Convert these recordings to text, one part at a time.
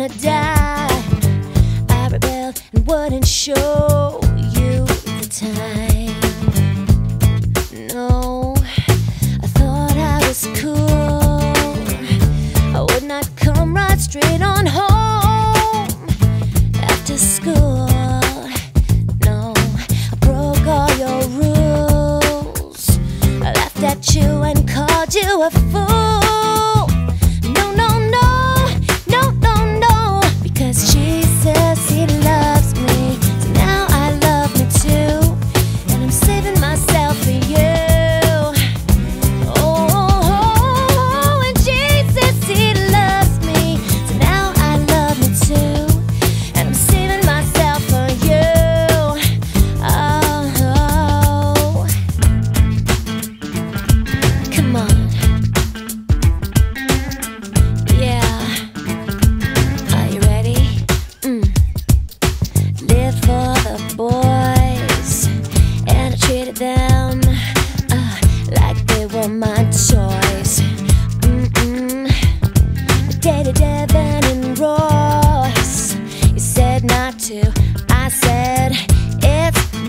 gonna die. I rebelled and wouldn't show you the time. No, I thought I was cool. I would not come right straight on home after school. No, I broke all your rules. I laughed at you and called you a fool.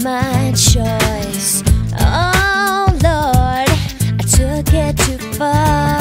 my choice. Oh Lord, I took it too far.